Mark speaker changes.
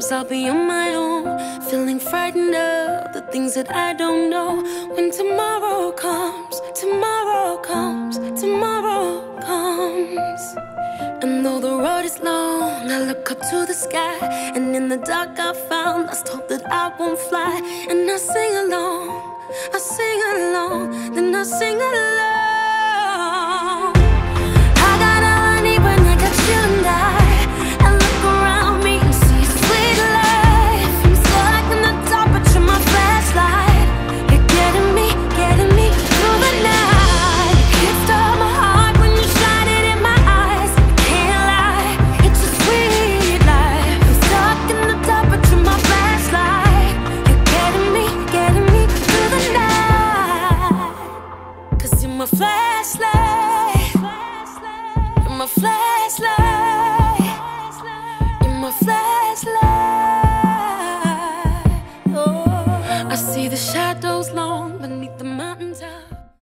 Speaker 1: comes, I'll be on my own. Feeling frightened of the things that I don't know. When tomorrow comes, tomorrow comes, tomorrow comes. And though the road is long, I look up to the sky. And in the dark, I found lost hope that I won't fly. And I sing along, I sing along, my flashlight. You're my flashlight. You're my flashlight. Oh. I see the shadows long beneath the mountaintop.